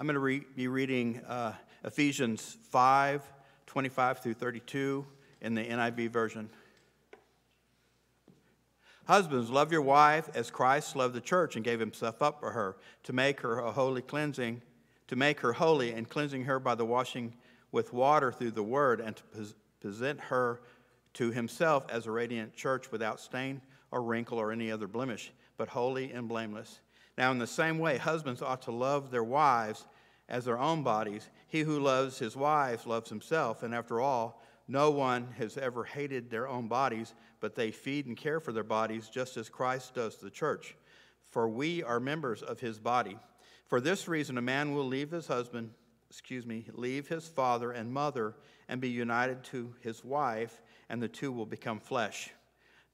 I'm going to re- be reading uh, Ephesians 5 25 through 32 in the NIV version. Husbands, love your wife as Christ loved the church and gave himself up for her to make her a holy cleansing, to make her holy and cleansing her by the washing with water through the word and to present her to himself as a radiant church without stain or wrinkle or any other blemish, but holy and blameless. Now, in the same way, husbands ought to love their wives as their own bodies. He who loves his wife loves himself, and after all, no one has ever hated their own bodies, but they feed and care for their bodies just as Christ does the church. For we are members of his body. For this reason, a man will leave his husband, excuse me, leave his father and mother, and be united to his wife, and the two will become flesh.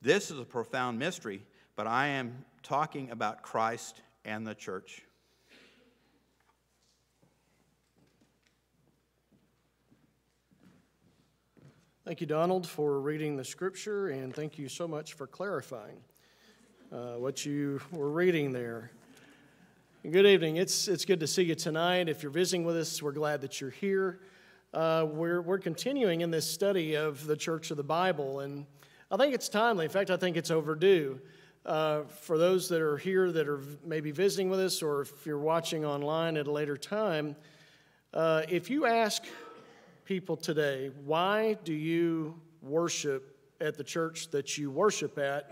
This is a profound mystery, but I am talking about Christ and the church. Thank you, Donald, for reading the scripture, and thank you so much for clarifying uh, what you were reading there. Good evening. It's, it's good to see you tonight. If you're visiting with us, we're glad that you're here. Uh, we're, we're continuing in this study of the Church of the Bible, and I think it's timely. In fact, I think it's overdue. Uh, for those that are here that are maybe visiting with us, or if you're watching online at a later time, uh, if you ask people today, why do you worship at the church that you worship at?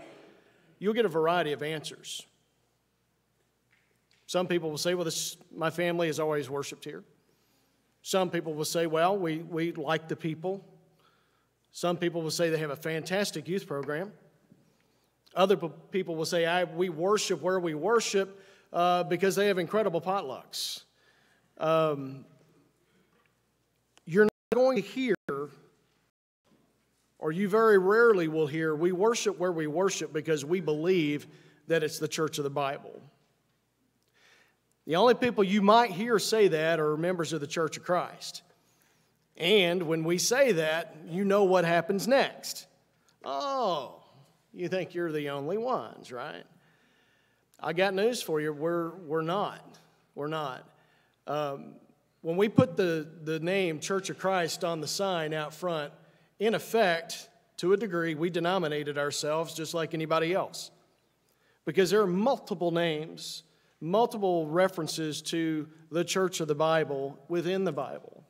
You'll get a variety of answers. Some people will say, well, this, my family has always worshiped here. Some people will say, well, we, we like the people. Some people will say they have a fantastic youth program. Other people will say, we worship where we worship uh, because they have incredible potlucks. Um, you're not going to hear, or you very rarely will hear, we worship where we worship because we believe that it's the church of the Bible. The only people you might hear say that are members of the Church of Christ. And when we say that, you know what happens next. Oh, you think you're the only ones, right? I got news for you. We're, we're not. We're not. Um, when we put the, the name Church of Christ on the sign out front, in effect, to a degree, we denominated ourselves just like anybody else. Because there are multiple names, multiple references to the church of the Bible within the Bible.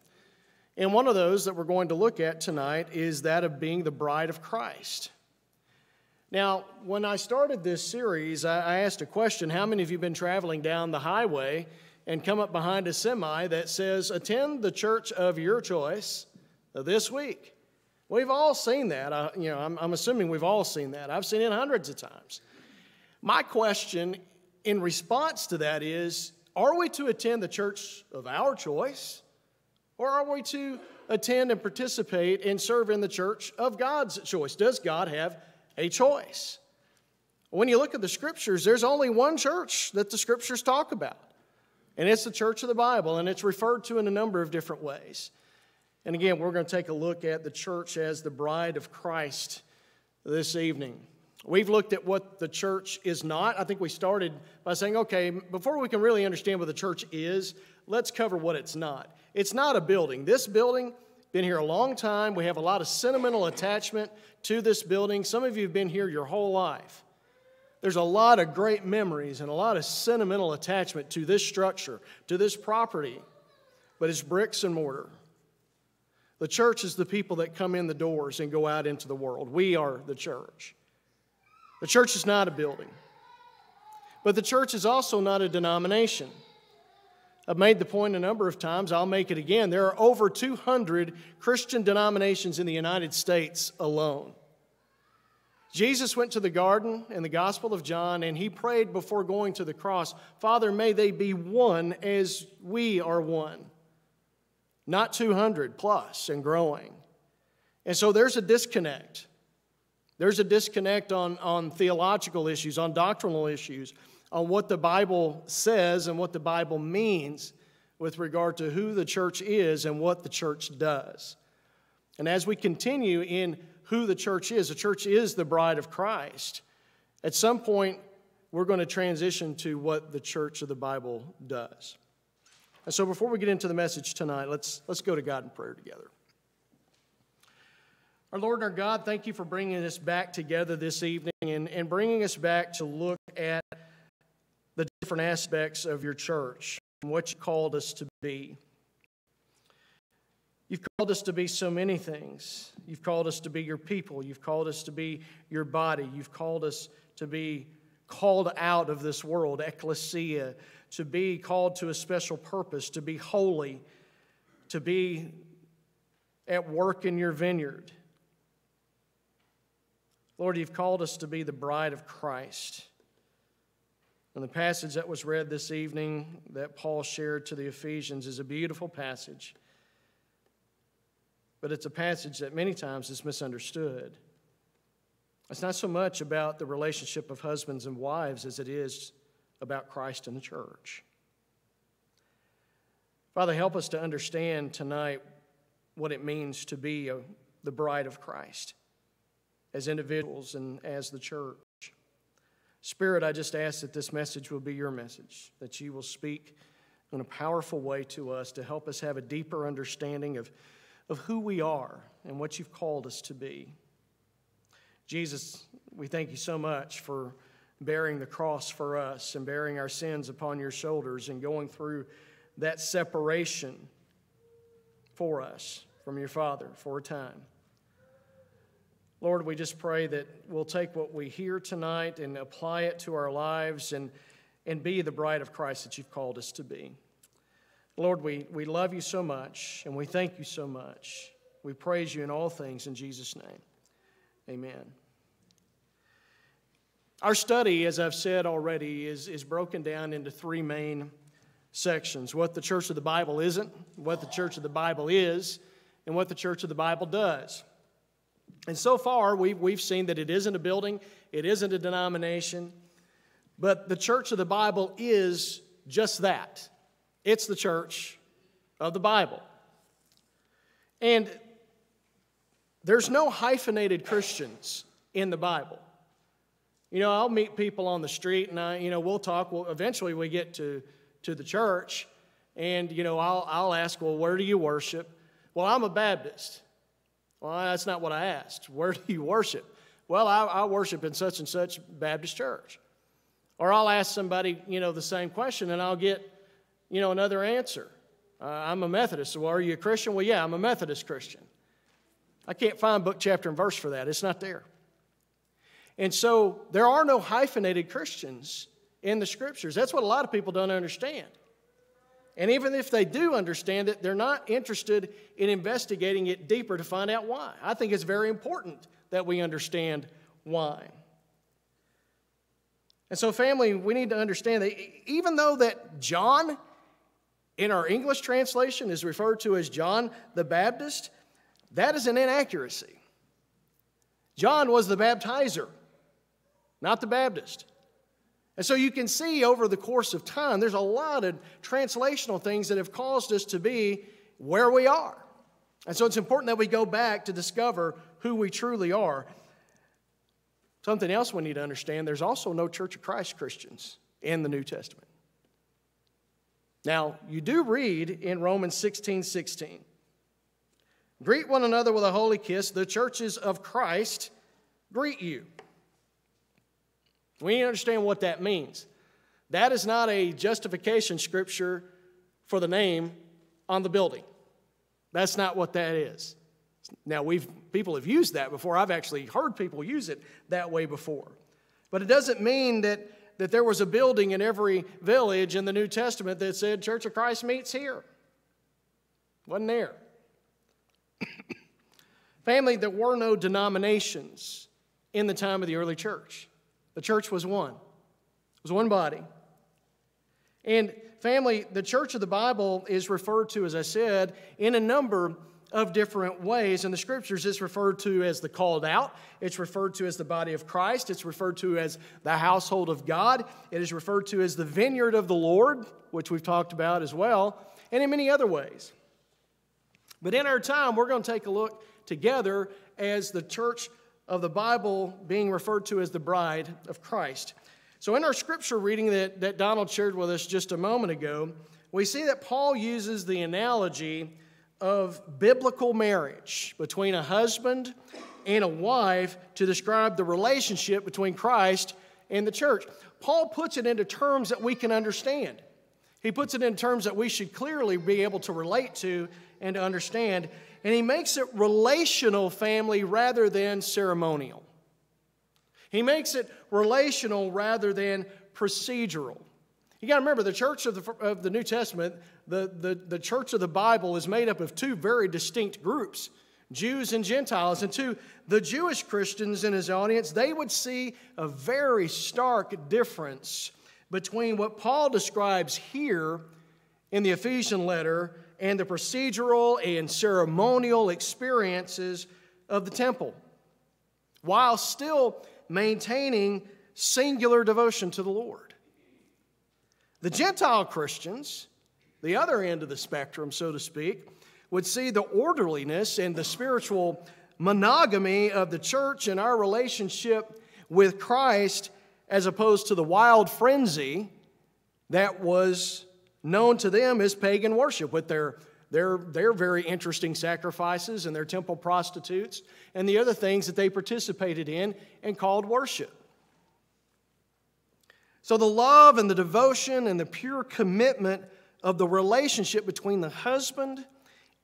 And one of those that we're going to look at tonight is that of being the bride of Christ. Now, when I started this series, I asked a question How many of you have been traveling down the highway and come up behind a semi that says, Attend the church of your choice this week? We've all seen that. I, you know, I'm, I'm assuming we've all seen that. I've seen it hundreds of times. My question in response to that is Are we to attend the church of our choice? Or are we to attend and participate and serve in the church of God's choice? Does God have a choice. When you look at the scriptures, there's only one church that the scriptures talk about, and it's the church of the Bible, and it's referred to in a number of different ways. And again, we're going to take a look at the church as the bride of Christ this evening. We've looked at what the church is not. I think we started by saying, okay, before we can really understand what the church is, let's cover what it's not. It's not a building. This building been here a long time. We have a lot of sentimental attachment to this building. Some of you have been here your whole life. There's a lot of great memories and a lot of sentimental attachment to this structure, to this property, but it's bricks and mortar. The church is the people that come in the doors and go out into the world. We are the church. The church is not a building, but the church is also not a denomination. I've made the point a number of times, I'll make it again. There are over 200 Christian denominations in the United States alone. Jesus went to the garden in the Gospel of John and he prayed before going to the cross Father, may they be one as we are one. Not 200 plus and growing. And so there's a disconnect. There's a disconnect on, on theological issues, on doctrinal issues on what the Bible says and what the Bible means with regard to who the church is and what the church does. And as we continue in who the church is, the church is the bride of Christ. At some point, we're going to transition to what the church of the Bible does. And so before we get into the message tonight, let's, let's go to God in prayer together. Our Lord and our God, thank you for bringing us back together this evening and, and bringing us back to look at the different aspects of your church and what you called us to be. You've called us to be so many things. You've called us to be your people. You've called us to be your body. You've called us to be called out of this world, ecclesia, to be called to a special purpose, to be holy, to be at work in your vineyard. Lord, you've called us to be the bride of Christ. And the passage that was read this evening that Paul shared to the Ephesians is a beautiful passage, but it's a passage that many times is misunderstood. It's not so much about the relationship of husbands and wives as it is about Christ and the church. Father, help us to understand tonight what it means to be a, the bride of Christ as individuals and as the church. Spirit, I just ask that this message will be your message, that you will speak in a powerful way to us to help us have a deeper understanding of, of who we are and what you've called us to be. Jesus, we thank you so much for bearing the cross for us and bearing our sins upon your shoulders and going through that separation for us from your Father for a time. Lord, we just pray that we'll take what we hear tonight and apply it to our lives and, and be the bride of Christ that you've called us to be. Lord, we, we love you so much and we thank you so much. We praise you in all things in Jesus' name. Amen. Our study, as I've said already, is, is broken down into three main sections what the Church of the Bible isn't, what the Church of the Bible is, and what the Church of the Bible does. And so far, we've, we've seen that it isn't a building, it isn't a denomination, but the church of the Bible is just that it's the church of the Bible. And there's no hyphenated Christians in the Bible. You know, I'll meet people on the street and I, you know, we'll talk. Well, eventually we get to, to the church and, you know, I'll, I'll ask, well, where do you worship? Well, I'm a Baptist. Well, that's not what I asked. Where do you worship? Well, I, I worship in such and such Baptist church. Or I'll ask somebody, you know, the same question and I'll get, you know, another answer. Uh, I'm a Methodist. Well, are you a Christian? Well, yeah, I'm a Methodist Christian. I can't find book, chapter, and verse for that. It's not there. And so there are no hyphenated Christians in the scriptures. That's what a lot of people don't understand. And even if they do understand it, they're not interested in investigating it deeper to find out why. I think it's very important that we understand why. And so, family, we need to understand that even though that John in our English translation is referred to as John the Baptist, that is an inaccuracy. John was the baptizer, not the Baptist. And so you can see over the course of time, there's a lot of translational things that have caused us to be where we are. And so it's important that we go back to discover who we truly are. Something else we need to understand there's also no Church of Christ Christians in the New Testament. Now, you do read in Romans 16 16. Greet one another with a holy kiss. The churches of Christ greet you. We understand what that means. That is not a justification scripture for the name on the building. That's not what that is. Now, we've, people have used that before. I've actually heard people use it that way before. But it doesn't mean that, that there was a building in every village in the New Testament that said Church of Christ meets here. Wasn't there. Family, there were no denominations in the time of the early church. The church was one, it was one body. And family, the church of the Bible is referred to, as I said, in a number of different ways. In the scriptures, it's referred to as the called out, it's referred to as the body of Christ, it's referred to as the household of God, it is referred to as the vineyard of the Lord, which we've talked about as well, and in many other ways. But in our time, we're going to take a look together as the church of the Bible being referred to as the bride of Christ. So, in our scripture reading that, that Donald shared with us just a moment ago, we see that Paul uses the analogy of biblical marriage between a husband and a wife to describe the relationship between Christ and the church. Paul puts it into terms that we can understand. He puts it in terms that we should clearly be able to relate to and to understand. And he makes it relational family rather than ceremonial. He makes it relational rather than procedural. You got to remember, the church of the, of the New Testament, the, the, the church of the Bible, is made up of two very distinct groups Jews and Gentiles. And to the Jewish Christians in his audience, they would see a very stark difference between what Paul describes here in the Ephesian letter and the procedural and ceremonial experiences of the temple, while still maintaining singular devotion to the Lord. The Gentile Christians, the other end of the spectrum, so to speak, would see the orderliness and the spiritual monogamy of the church and our relationship with Christ as opposed to the wild frenzy that was known to them as pagan worship with their, their, their very interesting sacrifices and their temple prostitutes and the other things that they participated in and called worship. So, the love and the devotion and the pure commitment of the relationship between the husband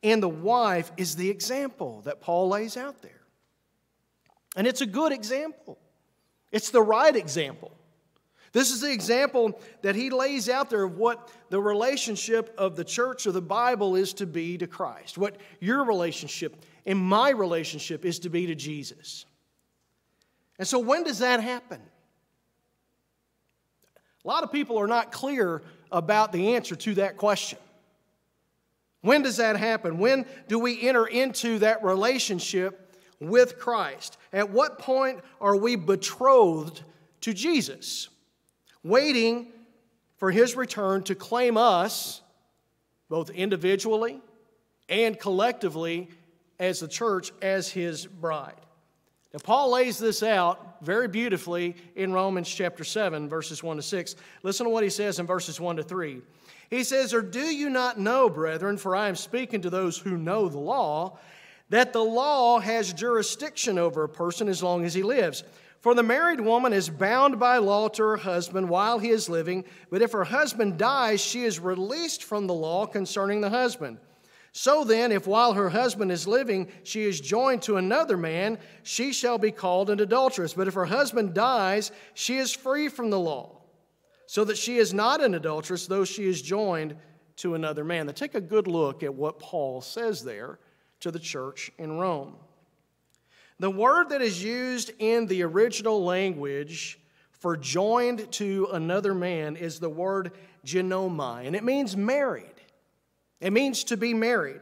and the wife is the example that Paul lays out there. And it's a good example. It's the right example. This is the example that he lays out there of what the relationship of the church or the Bible is to be to Christ, what your relationship and my relationship is to be to Jesus. And so, when does that happen? A lot of people are not clear about the answer to that question. When does that happen? When do we enter into that relationship with Christ? At what point are we betrothed to Jesus, waiting for his return to claim us, both individually and collectively, as the church, as his bride? Now, Paul lays this out very beautifully in Romans chapter 7, verses 1 to 6. Listen to what he says in verses 1 to 3. He says, Or do you not know, brethren, for I am speaking to those who know the law, that the law has jurisdiction over a person as long as he lives. For the married woman is bound by law to her husband while he is living, but if her husband dies, she is released from the law concerning the husband. So then, if while her husband is living she is joined to another man, she shall be called an adulteress. But if her husband dies, she is free from the law, so that she is not an adulteress, though she is joined to another man. Now, take a good look at what Paul says there to the church in Rome. The word that is used in the original language for joined to another man is the word ginomai, and it means married. It means to be married.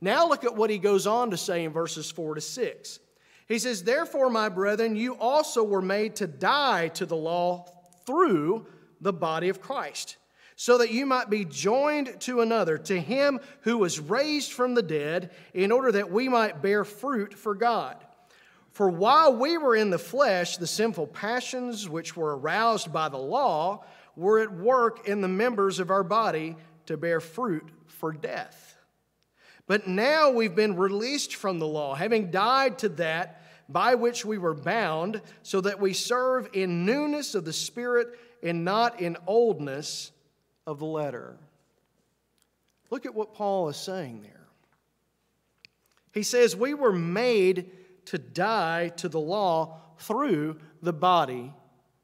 Now look at what he goes on to say in verses 4 to 6. He says, Therefore, my brethren, you also were made to die to the law through the body of Christ so that you might be joined to another, to him who was raised from the dead, in order that we might bear fruit for God. For while we were in the flesh, the sinful passions which were aroused by the law were at work in the members of our body to bear fruit for death. But now we've been released from the law, having died to that by which we were bound, so that we serve in newness of the Spirit and not in oldness of the letter. Look at what Paul is saying there. He says, We were made to die to the law through the body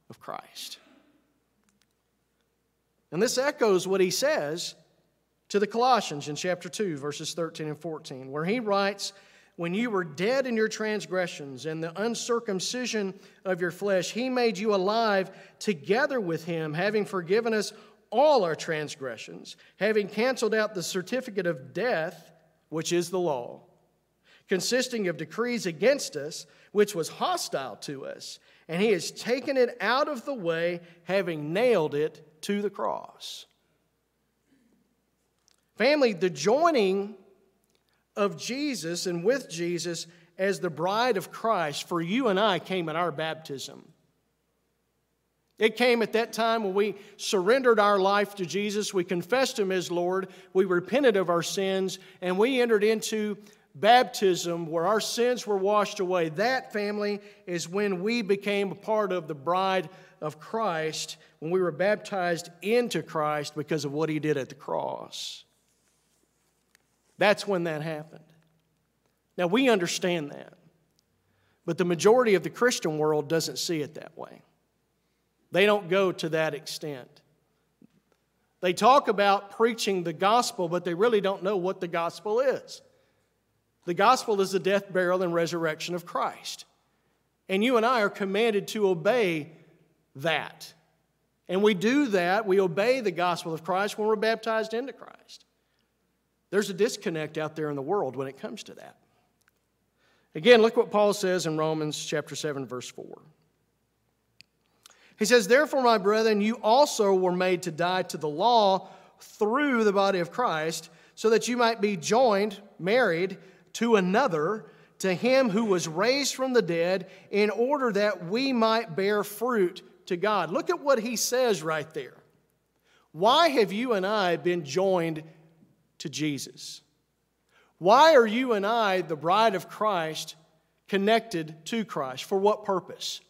of Christ. And this echoes what he says to the Colossians in chapter 2, verses 13 and 14, where he writes, When you were dead in your transgressions and the uncircumcision of your flesh, he made you alive together with him, having forgiven us all our transgressions, having canceled out the certificate of death, which is the law, consisting of decrees against us, which was hostile to us, and he has taken it out of the way, having nailed it to the cross. Family, the joining of Jesus and with Jesus as the bride of Christ for you and I came at our baptism. It came at that time when we surrendered our life to Jesus, we confessed Him as Lord, we repented of our sins, and we entered into baptism where our sins were washed away. That family is when we became a part of the bride of Christ, when we were baptized into Christ because of what He did at the cross. That's when that happened. Now, we understand that, but the majority of the Christian world doesn't see it that way. They don't go to that extent. They talk about preaching the gospel, but they really don't know what the gospel is. The gospel is the death, burial, and resurrection of Christ. And you and I are commanded to obey that. And we do that, we obey the gospel of Christ when we're baptized into Christ. There's a disconnect out there in the world when it comes to that. Again, look what Paul says in Romans chapter 7 verse 4. He says, Therefore, my brethren, you also were made to die to the law through the body of Christ, so that you might be joined, married to another, to him who was raised from the dead, in order that we might bear fruit to God. Look at what he says right there. Why have you and I been joined to Jesus? Why are you and I, the bride of Christ, connected to Christ? For what purpose?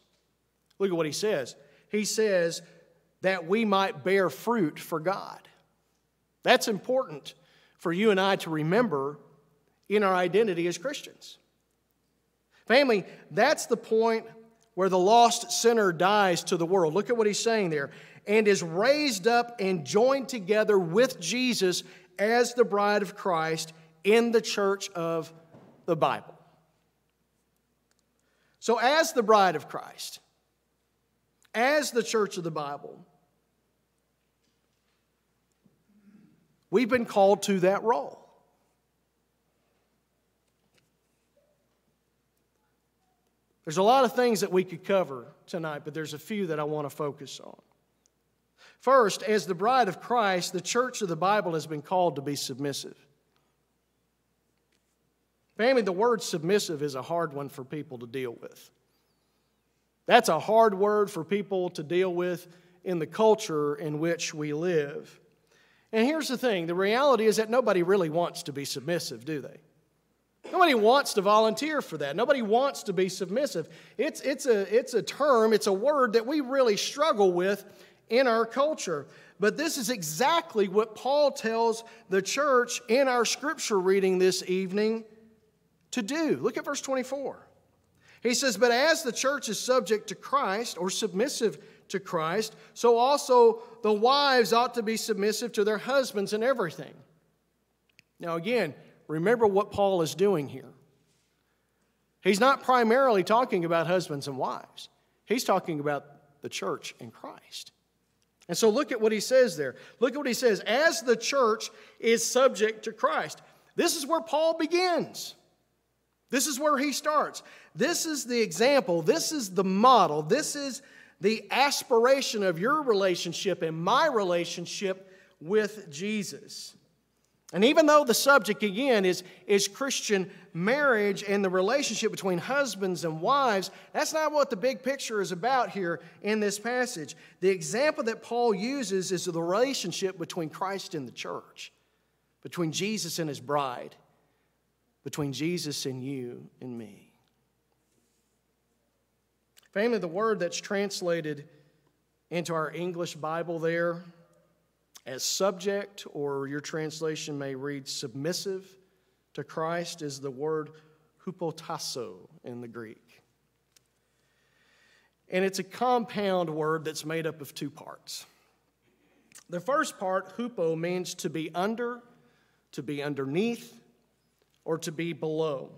Look at what he says he says that we might bear fruit for God. That's important for you and I to remember in our identity as Christians. Family, that's the point where the lost sinner dies to the world. Look at what he's saying there. And is raised up and joined together with Jesus as the bride of Christ in the church of the Bible. So, as the bride of Christ, as the church of the Bible, we've been called to that role. There's a lot of things that we could cover tonight, but there's a few that I want to focus on. First, as the bride of Christ, the church of the Bible has been called to be submissive. Family, the word submissive is a hard one for people to deal with. That's a hard word for people to deal with in the culture in which we live. And here's the thing the reality is that nobody really wants to be submissive, do they? Nobody wants to volunteer for that. Nobody wants to be submissive. It's, it's, a, it's a term, it's a word that we really struggle with in our culture. But this is exactly what Paul tells the church in our scripture reading this evening to do. Look at verse 24. He says, But as the church is subject to Christ or submissive to Christ, so also the wives ought to be submissive to their husbands in everything. Now, again, remember what Paul is doing here. He's not primarily talking about husbands and wives, he's talking about the church in Christ. And so look at what he says there. Look at what he says. As the church is subject to Christ. This is where Paul begins. This is where he starts. This is the example. This is the model. This is the aspiration of your relationship and my relationship with Jesus. And even though the subject, again, is, is Christian marriage and the relationship between husbands and wives, that's not what the big picture is about here in this passage. The example that Paul uses is the relationship between Christ and the church, between Jesus and his bride between Jesus and you and me. Family, the word that's translated into our English Bible there as subject, or your translation may read submissive to Christ, is the word hupotasso in the Greek. And it's a compound word that's made up of two parts. The first part, hupo, means to be under, to be underneath, or to be below.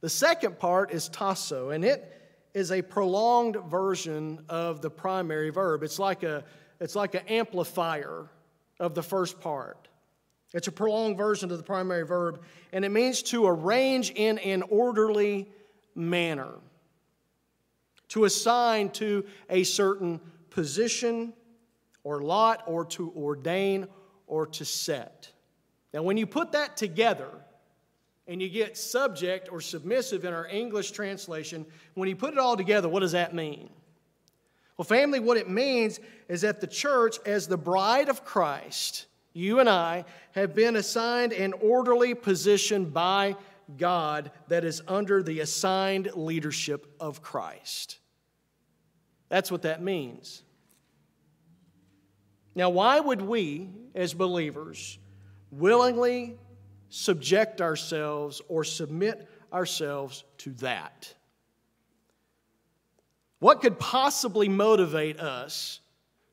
The second part is tasso, and it is a prolonged version of the primary verb. It's like a it's like an amplifier of the first part. It's a prolonged version of the primary verb, and it means to arrange in an orderly manner, to assign to a certain position or lot, or to ordain or to set. Now, when you put that together, and you get subject or submissive in our English translation, when you put it all together, what does that mean? Well, family, what it means is that the church, as the bride of Christ, you and I, have been assigned an orderly position by God that is under the assigned leadership of Christ. That's what that means. Now, why would we, as believers, willingly subject ourselves or submit ourselves to that? What could possibly motivate us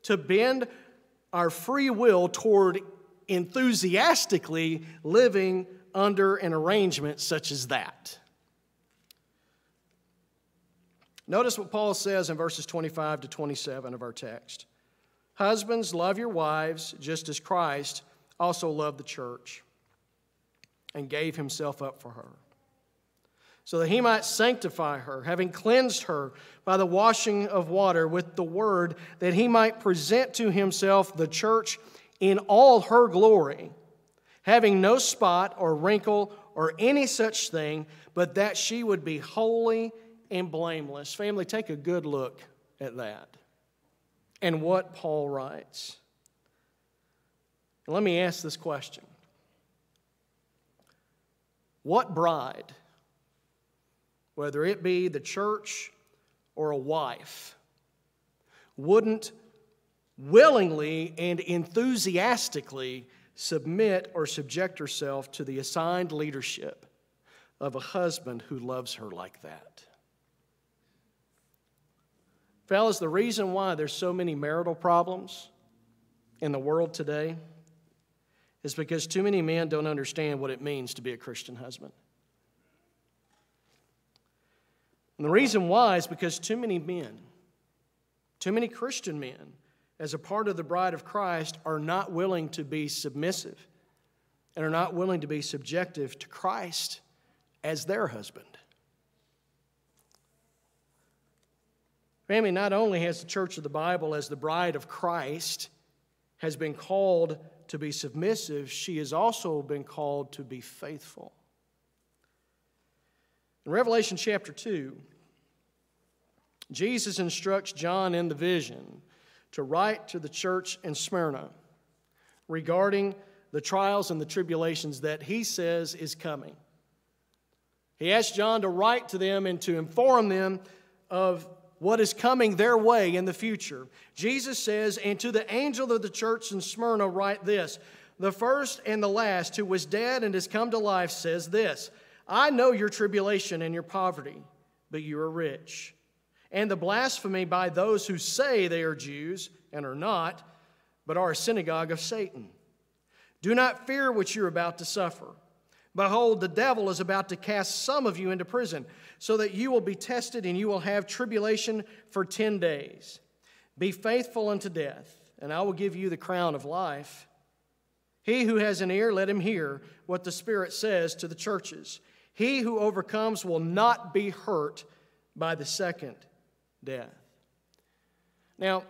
to bend our free will toward enthusiastically living under an arrangement such as that? Notice what Paul says in verses 25 to 27 of our text. Husbands, love your wives just as Christ also loved the church and gave himself up for her, so that he might sanctify her, having cleansed her by the washing of water with the word, that he might present to himself the church in all her glory, having no spot or wrinkle or any such thing, but that she would be holy and blameless. Family, take a good look at that and what Paul writes. Let me ask this question What bride, whether it be the church or a wife, wouldn't willingly and enthusiastically submit or subject herself to the assigned leadership of a husband who loves her like that? Fellas, the reason why there's so many marital problems in the world today is because too many men don't understand what it means to be a Christian husband. And the reason why is because too many men, too many Christian men, as a part of the bride of Christ, are not willing to be submissive and are not willing to be subjective to Christ as their husband. Family, not only has the church of the Bible, as the bride of Christ, has been called to be submissive, she has also been called to be faithful. In Revelation chapter 2, Jesus instructs John in the vision to write to the church in Smyrna regarding the trials and the tribulations that he says is coming. He asks John to write to them and to inform them of what is coming their way in the future. Jesus says, And to the angel of the church in Smyrna, write this The first and the last, who was dead and has come to life, says this I know your tribulation and your poverty, but you are rich. And the blasphemy by those who say they are Jews and are not, but are a synagogue of Satan. Do not fear what you're about to suffer. Behold, the devil is about to cast some of you into prison, so that you will be tested and you will have tribulation for 10 days. Be faithful unto death, and I will give you the crown of life. He who has an ear, let him hear what the Spirit says to the churches. He who overcomes will not be hurt by the second death. Now,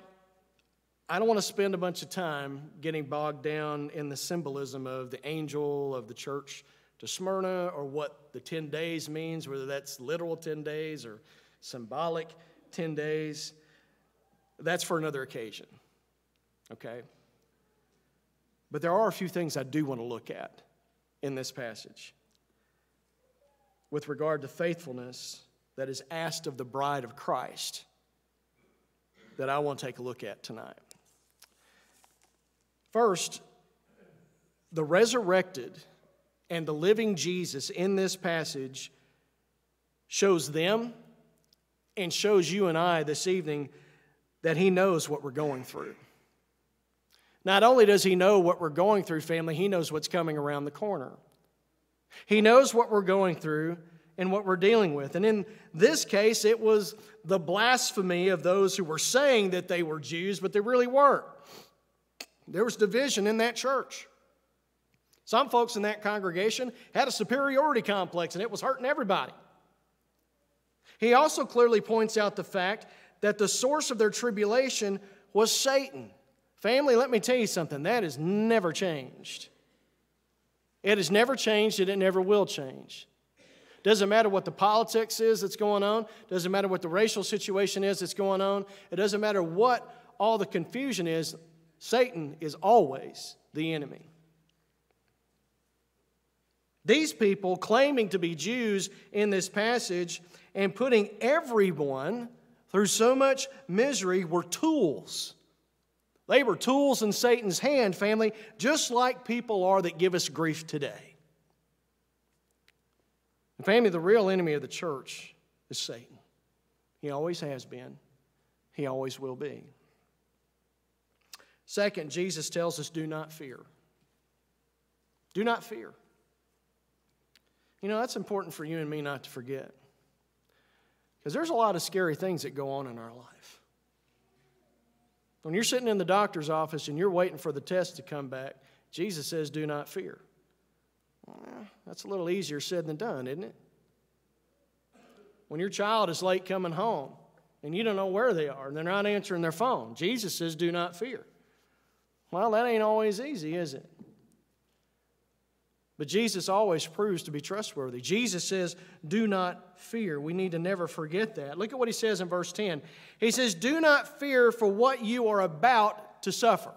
I don't want to spend a bunch of time getting bogged down in the symbolism of the angel of the church to Smyrna or what the 10 days means, whether that's literal 10 days or symbolic 10 days. That's for another occasion. Okay? But there are a few things I do want to look at in this passage with regard to faithfulness that is asked of the bride of Christ that I want to take a look at tonight. First, the resurrected and the living Jesus in this passage shows them and shows you and I this evening that He knows what we're going through. Not only does He know what we're going through, family, He knows what's coming around the corner. He knows what we're going through and what we're dealing with. And in this case, it was the blasphemy of those who were saying that they were Jews, but they really weren't. There was division in that church. Some folks in that congregation had a superiority complex and it was hurting everybody. He also clearly points out the fact that the source of their tribulation was Satan. Family, let me tell you something that has never changed. It has never changed and it never will change. Doesn't matter what the politics is that's going on. Doesn't matter what the racial situation is that's going on. It doesn't matter what all the confusion is. Satan is always the enemy. These people claiming to be Jews in this passage and putting everyone through so much misery were tools. They were tools in Satan's hand, family, just like people are that give us grief today. And family, the real enemy of the church is Satan. He always has been, he always will be. Second, Jesus tells us do not fear. Do not fear. You know, that's important for you and me not to forget. Because there's a lot of scary things that go on in our life. When you're sitting in the doctor's office and you're waiting for the test to come back, Jesus says, Do not fear. Well, that's a little easier said than done, isn't it? When your child is late coming home and you don't know where they are and they're not answering their phone, Jesus says, Do not fear. Well, that ain't always easy, is it? But Jesus always proves to be trustworthy. Jesus says, Do not fear. We need to never forget that. Look at what he says in verse 10. He says, Do not fear for what you are about to suffer.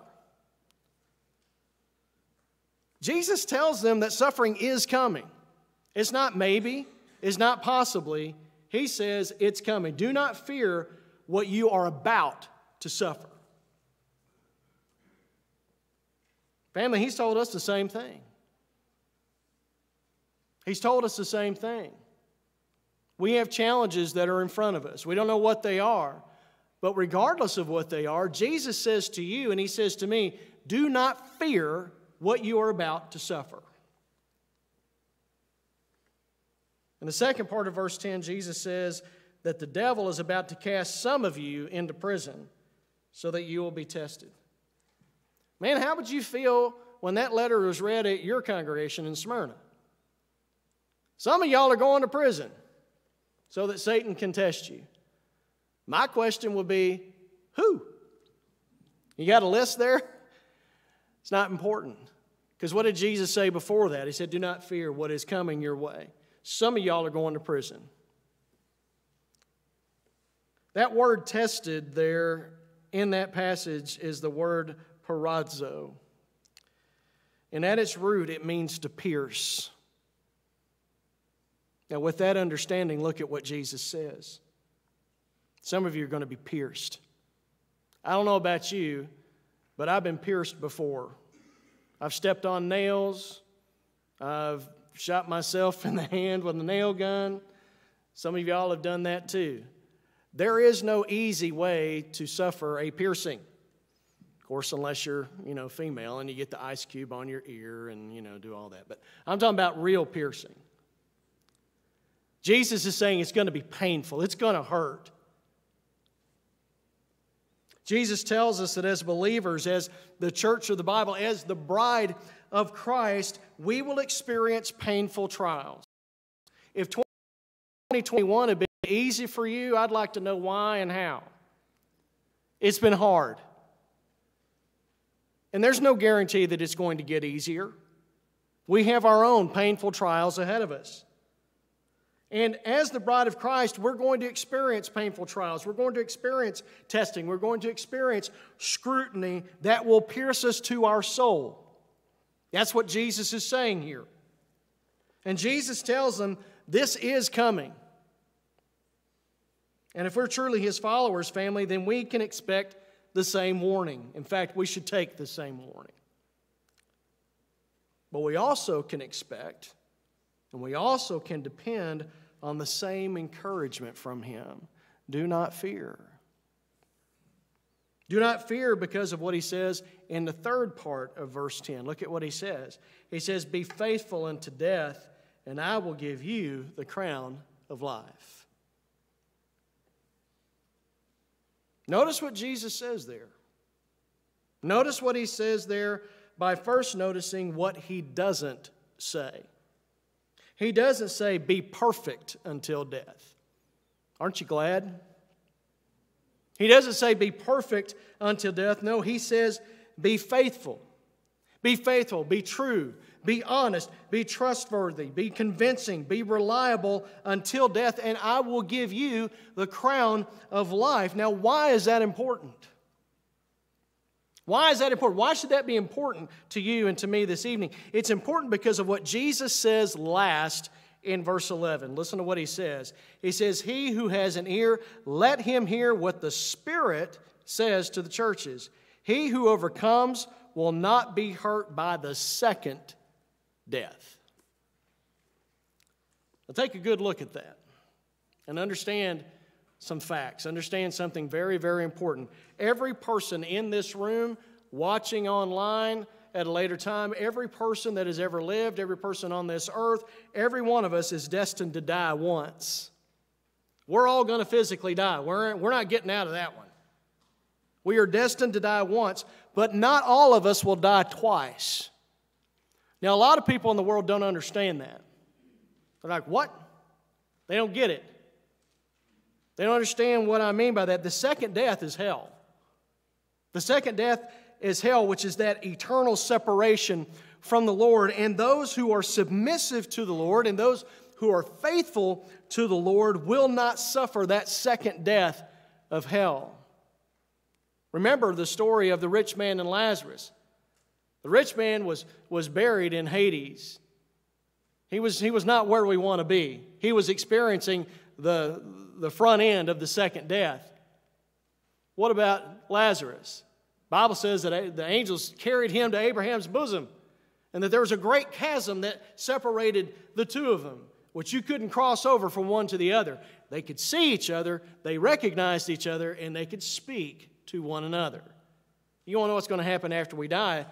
Jesus tells them that suffering is coming. It's not maybe, it's not possibly. He says it's coming. Do not fear what you are about to suffer. Family, he's told us the same thing. He's told us the same thing. We have challenges that are in front of us. We don't know what they are. But regardless of what they are, Jesus says to you, and He says to me, do not fear what you are about to suffer. In the second part of verse 10, Jesus says that the devil is about to cast some of you into prison so that you will be tested. Man, how would you feel when that letter was read at your congregation in Smyrna? Some of y'all are going to prison so that Satan can test you. My question would be who? You got a list there? It's not important. Because what did Jesus say before that? He said, Do not fear what is coming your way. Some of y'all are going to prison. That word tested there in that passage is the word peirazo. And at its root, it means to pierce. Now, with that understanding, look at what Jesus says. Some of you are going to be pierced. I don't know about you, but I've been pierced before. I've stepped on nails. I've shot myself in the hand with a nail gun. Some of y'all have done that too. There is no easy way to suffer a piercing. Of course, unless you're, you know, female and you get the ice cube on your ear and, you know, do all that. But I'm talking about real piercing. Jesus is saying it's going to be painful, it's going to hurt. Jesus tells us that as believers, as the church of the Bible, as the bride of Christ, we will experience painful trials. If 2021 had been easy for you, I'd like to know why and how. It's been hard. And there's no guarantee that it's going to get easier. We have our own painful trials ahead of us. And as the bride of Christ, we're going to experience painful trials. We're going to experience testing. We're going to experience scrutiny that will pierce us to our soul. That's what Jesus is saying here. And Jesus tells them this is coming. And if we're truly his followers, family, then we can expect the same warning. In fact, we should take the same warning. But we also can expect and we also can depend on the same encouragement from Him. Do not fear. Do not fear because of what he says in the third part of verse 10. Look at what he says. He says, Be faithful unto death, and I will give you the crown of life. Notice what Jesus says there. Notice what he says there by first noticing what he doesn't say. He doesn't say, be perfect until death. Aren't you glad? He doesn't say, be perfect until death. No, he says, be faithful. Be faithful, be true, be honest, be trustworthy, be convincing, be reliable until death, and I will give you the crown of life. Now, why is that important? Why is that important? Why should that be important to you and to me this evening? It's important because of what Jesus says last in verse 11. Listen to what he says. He says, He who has an ear, let him hear what the Spirit says to the churches. He who overcomes will not be hurt by the second death. Now, take a good look at that and understand some facts. Understand something very, very important. Every person in this room, watching online at a later time, every person that has ever lived, every person on this earth, every one of us is destined to die once. We're all going to physically die. We're, we're not getting out of that one. We are destined to die once, but not all of us will die twice. Now, a lot of people in the world don't understand that. They're like, what? They don't get it. They don't understand what I mean by that. The second death is hell. The second death is hell, which is that eternal separation from the Lord. And those who are submissive to the Lord and those who are faithful to the Lord will not suffer that second death of hell. Remember the story of the rich man and Lazarus. The rich man was, was buried in Hades. He was, he was not where we want to be. He was experiencing the, the front end of the second death. What about Lazarus? Bible says that the angels carried him to Abraham's bosom and that there was a great chasm that separated the two of them, which you couldn't cross over from one to the other. They could see each other, they recognized each other, and they could speak to one another. You want to know what's going to happen after we die?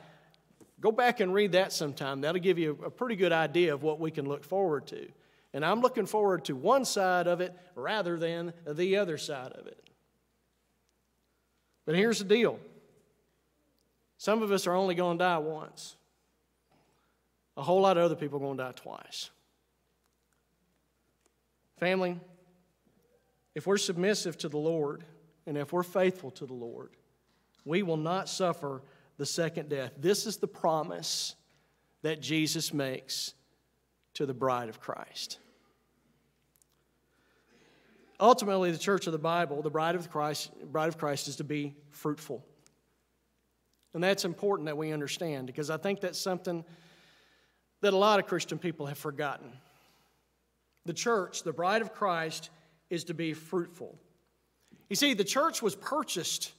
Go back and read that sometime. That'll give you a pretty good idea of what we can look forward to. And I'm looking forward to one side of it rather than the other side of it. But here's the deal some of us are only going to die once, a whole lot of other people are going to die twice. Family, if we're submissive to the Lord and if we're faithful to the Lord, we will not suffer the second death. This is the promise that Jesus makes to the bride of Christ. Ultimately, the church of the Bible, the bride of Christ, bride of Christ is to be fruitful. And that's important that we understand because I think that's something that a lot of Christian people have forgotten. The church, the bride of Christ, is to be fruitful. You see, the church was purchased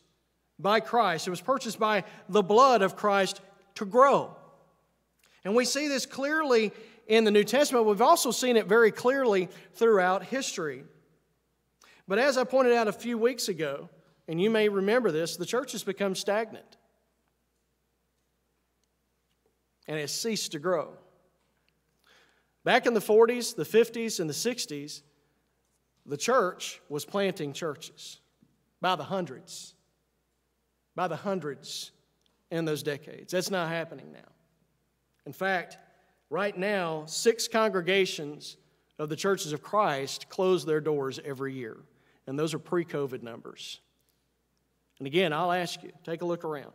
by Christ. It was purchased by the blood of Christ to grow. And we see this clearly in the New Testament. We've also seen it very clearly throughout history. But as I pointed out a few weeks ago, and you may remember this, the church has become stagnant and has ceased to grow. Back in the 40s, the 50s, and the 60s, the church was planting churches by the hundreds by the hundreds in those decades. That's not happening now. In fact, right now, six congregations of the churches of Christ close their doors every year, and those are pre COVID numbers. And again, I'll ask you take a look around.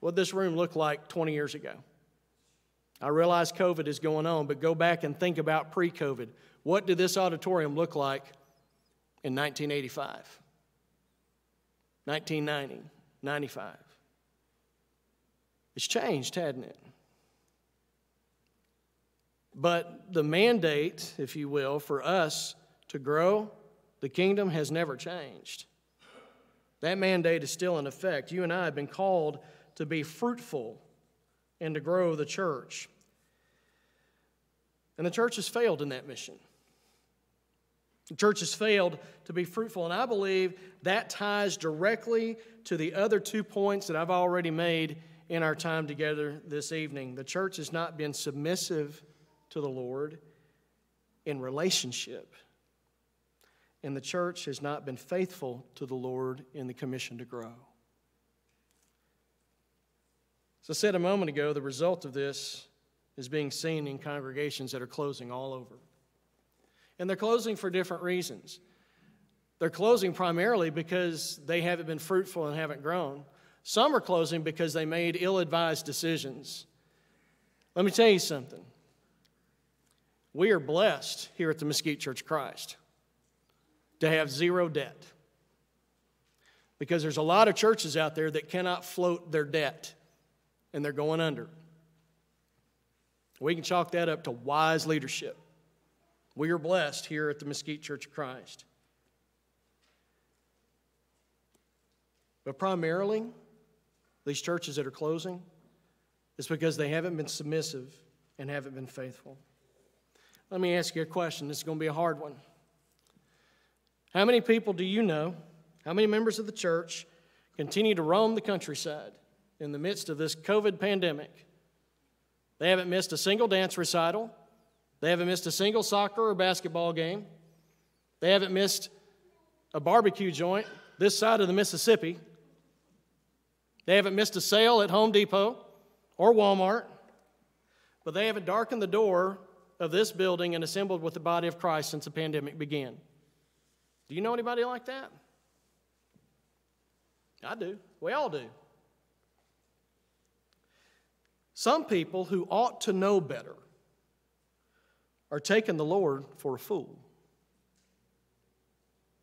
What this room look like 20 years ago? I realize COVID is going on, but go back and think about pre COVID. What did this auditorium look like in 1985, 1990? 95. It's changed, hadn't it? But the mandate, if you will, for us to grow the kingdom has never changed. That mandate is still in effect. You and I have been called to be fruitful and to grow the church. And the church has failed in that mission. The church has failed to be fruitful, and I believe that ties directly to the other two points that I've already made in our time together this evening. The church has not been submissive to the Lord in relationship, and the church has not been faithful to the Lord in the commission to grow. As I said a moment ago, the result of this is being seen in congregations that are closing all over. And they're closing for different reasons. They're closing primarily because they haven't been fruitful and haven't grown. Some are closing because they made ill advised decisions. Let me tell you something. We are blessed here at the Mesquite Church Christ to have zero debt. Because there's a lot of churches out there that cannot float their debt and they're going under. We can chalk that up to wise leadership. We are blessed here at the Mesquite Church of Christ. But primarily, these churches that are closing, is because they haven't been submissive and haven't been faithful. Let me ask you a question. This is going to be a hard one. How many people do you know, how many members of the church continue to roam the countryside in the midst of this COVID pandemic? They haven't missed a single dance recital. They haven't missed a single soccer or basketball game. They haven't missed a barbecue joint this side of the Mississippi. They haven't missed a sale at Home Depot or Walmart, but they haven't darkened the door of this building and assembled with the body of Christ since the pandemic began. Do you know anybody like that? I do. We all do. Some people who ought to know better are taking the Lord for a fool.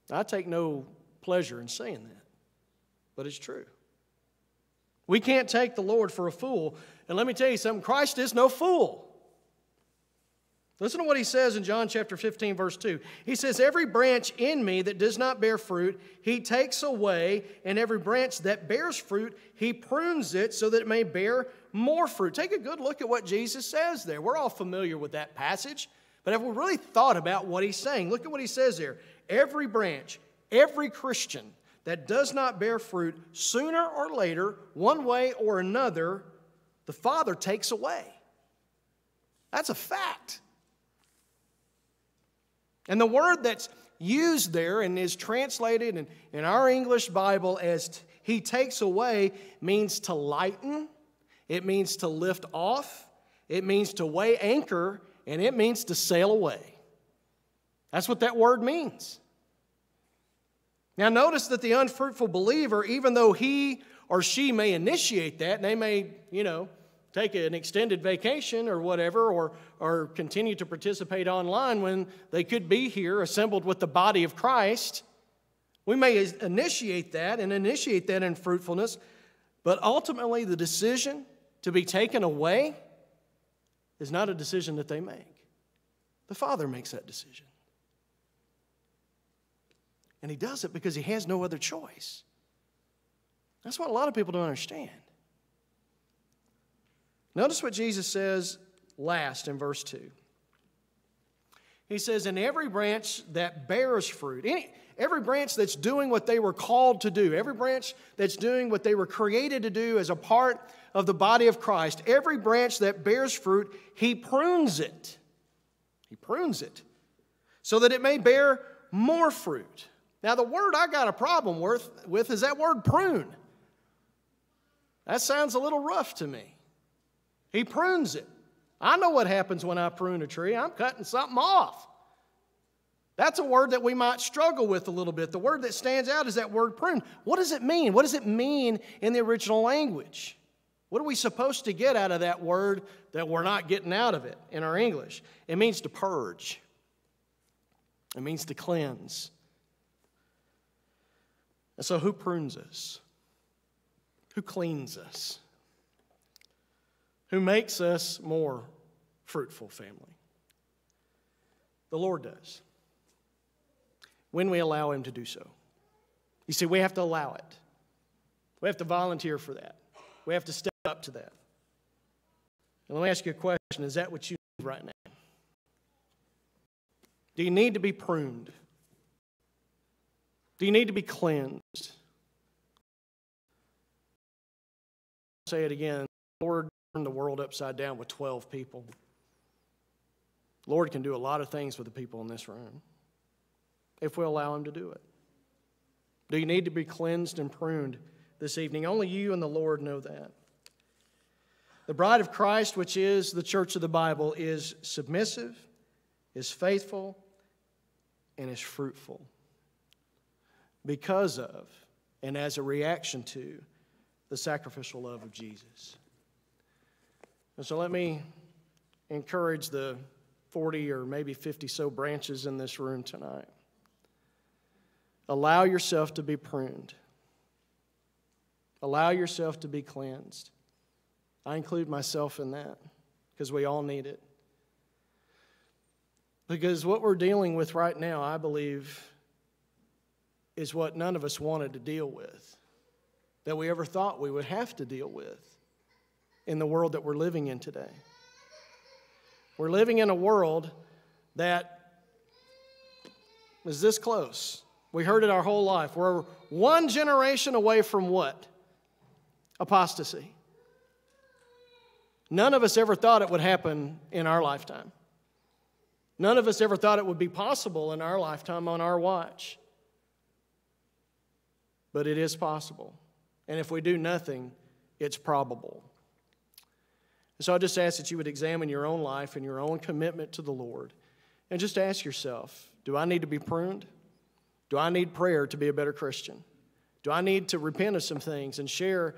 I take no pleasure in saying that, but it's true. We can't take the Lord for a fool. And let me tell you something Christ is no fool. Listen to what he says in John chapter 15, verse 2. He says, Every branch in me that does not bear fruit, he takes away, and every branch that bears fruit, he prunes it so that it may bear more fruit. Take a good look at what Jesus says there. We're all familiar with that passage, but have we really thought about what he's saying? Look at what he says there. Every branch, every Christian that does not bear fruit, sooner or later, one way or another, the Father takes away. That's a fact. And the word that's used there and is translated in, in our English Bible as He takes away means to lighten, it means to lift off, it means to weigh anchor, and it means to sail away. That's what that word means. Now, notice that the unfruitful believer, even though he or she may initiate that, they may, you know, take an extended vacation or whatever, or, or continue to participate online when they could be here assembled with the body of Christ. We may initiate that and initiate that in fruitfulness, but ultimately the decision to be taken away is not a decision that they make. The Father makes that decision. And he does it because he has no other choice. That's what a lot of people don't understand. Notice what Jesus says last in verse 2. He says, In every branch that bears fruit, any, every branch that's doing what they were called to do, every branch that's doing what they were created to do as a part of the body of Christ, every branch that bears fruit, he prunes it. He prunes it so that it may bear more fruit. Now, the word I got a problem with, with is that word prune. That sounds a little rough to me. He prunes it. I know what happens when I prune a tree. I'm cutting something off. That's a word that we might struggle with a little bit. The word that stands out is that word prune. What does it mean? What does it mean in the original language? What are we supposed to get out of that word that we're not getting out of it in our English? It means to purge, it means to cleanse. And so, who prunes us? Who cleans us? Who makes us more fruitful, family? The Lord does. When we allow Him to do so. You see, we have to allow it. We have to volunteer for that. We have to step up to that. And let me ask you a question Is that what you need right now? Do you need to be pruned? Do you need to be cleansed? I'll say it again. Lord turned the world upside down with 12 people. Lord can do a lot of things with the people in this room if we allow Him to do it. Do you need to be cleansed and pruned this evening? Only you and the Lord know that. The bride of Christ, which is the church of the Bible, is submissive, is faithful, and is fruitful because of and as a reaction to the sacrificial love of Jesus. And so let me encourage the 40 or maybe 50 so branches in this room tonight. Allow yourself to be pruned. Allow yourself to be cleansed. I include myself in that because we all need it. Because what we're dealing with right now, I believe, is what none of us wanted to deal with, that we ever thought we would have to deal with in the world that we're living in today. We're living in a world that is this close. We heard it our whole life. We're one generation away from what? Apostasy. None of us ever thought it would happen in our lifetime. None of us ever thought it would be possible in our lifetime on our watch. But it is possible. And if we do nothing, it's probable. So I just ask that you would examine your own life and your own commitment to the Lord and just ask yourself do I need to be pruned? Do I need prayer to be a better Christian? Do I need to repent of some things and share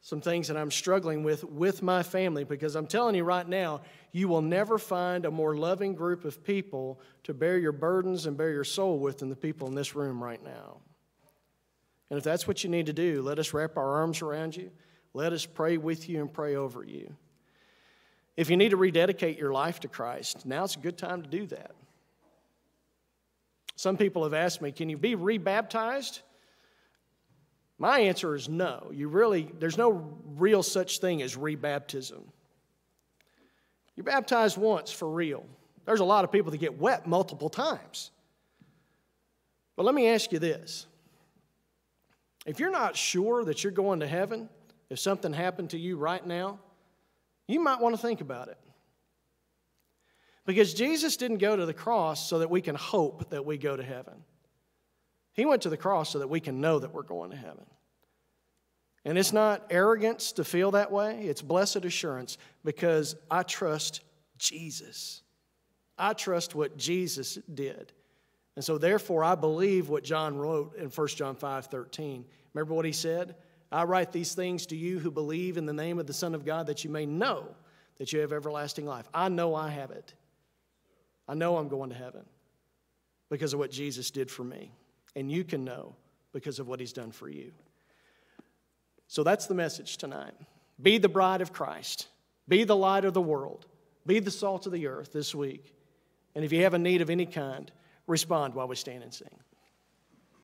some things that I'm struggling with with my family? Because I'm telling you right now, you will never find a more loving group of people to bear your burdens and bare your soul with than the people in this room right now. And if that's what you need to do, let us wrap our arms around you. Let us pray with you and pray over you. If you need to rededicate your life to Christ, now's a good time to do that. Some people have asked me, can you be rebaptized? My answer is no. You really, there's no real such thing as rebaptism. You're baptized once for real. There's a lot of people that get wet multiple times. But let me ask you this if you're not sure that you're going to heaven, if something happened to you right now, you might want to think about it. Because Jesus didn't go to the cross so that we can hope that we go to heaven. He went to the cross so that we can know that we're going to heaven. And it's not arrogance to feel that way, it's blessed assurance because I trust Jesus. I trust what Jesus did. And so therefore I believe what John wrote in 1 John 5 13. Remember what he said? I write these things to you who believe in the name of the Son of God that you may know that you have everlasting life. I know I have it. I know I'm going to heaven because of what Jesus did for me. And you can know because of what he's done for you. So that's the message tonight. Be the bride of Christ, be the light of the world, be the salt of the earth this week. And if you have a need of any kind, respond while we stand and sing.